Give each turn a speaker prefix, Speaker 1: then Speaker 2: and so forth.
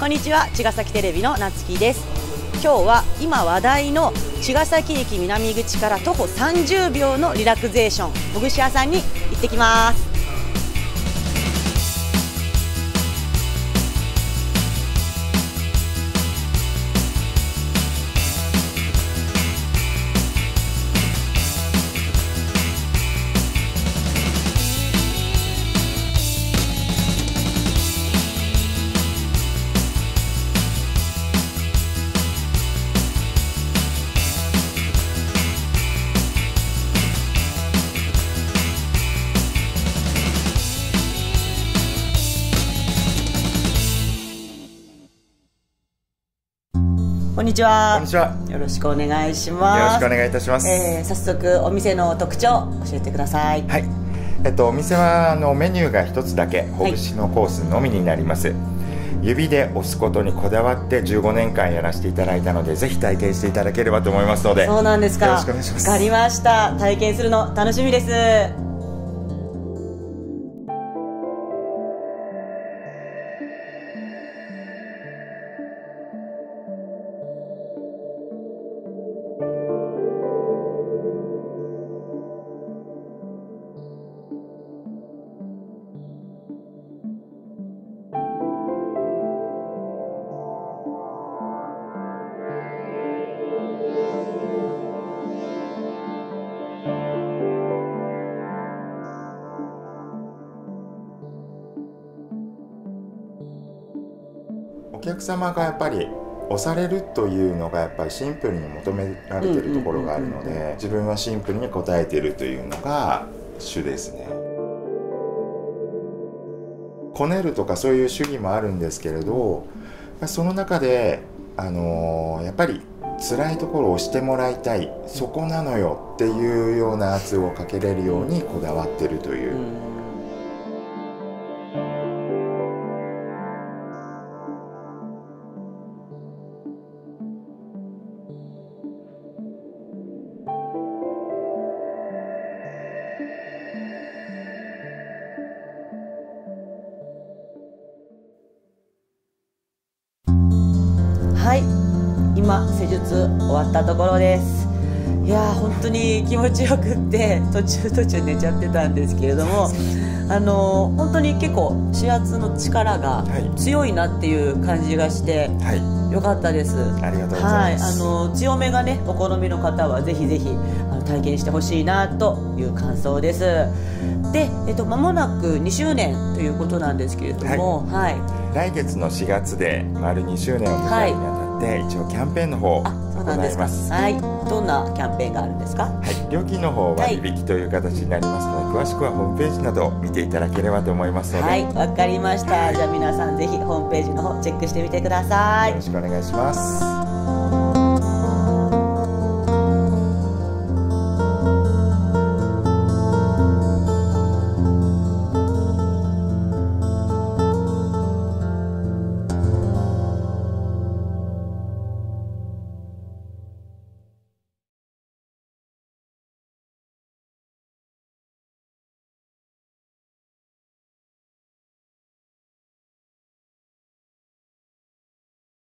Speaker 1: こんにちは茅ヶ崎テレビのなつきです。今日は今話題の茅ヶ崎駅南口から徒歩30秒のリラクゼーションほぐし屋さんに行ってきます。こんにちは。
Speaker 2: こんにちは。
Speaker 1: よろしくお願いします。
Speaker 2: よろしくお願いいたします。
Speaker 1: えー、早速お店の特徴教えてください。
Speaker 2: はい。えっとお店はあのメニューが一つだけほぐしのコースのみになります。はい、指で押すことにこだわって15年間やらせていただいたのでぜひ体験していただければと思いますので
Speaker 1: そうなんですか
Speaker 2: よろしくお願いします
Speaker 1: わかりました体験するの楽しみです
Speaker 2: お客様がやっぱり押されるというのがやっぱりシンプルに求められてるところがあるので自分はシンプルに応えているというのが主ですね。こねるとかそういう主義もあるんですけれどその中で、あのー、やっぱり辛いところを押してもらいたいそこなのよっていうような圧をかけれるようにこだわってるという。
Speaker 1: はい。今施術終わったところです。いやー本当に気持ちよくって途中途中寝ちゃってたんですけれども。あのー、本当に結構指圧の力が強いなっていう感じがして、はい、よかったです。
Speaker 2: ありがとうございます、
Speaker 1: はい、あの強めがねお好みの方はぜひぜひあの体験してほしいなという感想です。で、えっと、間もなく2周年ということなんですけれども、はい、
Speaker 2: はい、来月の4月で丸2周年を迎えるにあたって、はい、一応キャンペーンの方そうなんですか。
Speaker 1: はい。どんなキャンペーンがあるんですか？
Speaker 2: はい。料金の方割引という形になりますので、はい、詳しくはホームページなど見ていただければと思いますので。
Speaker 1: はい。わかりました、じゃあ皆さんぜひホームページの方チェックしてみてください。
Speaker 2: よろしくお願いします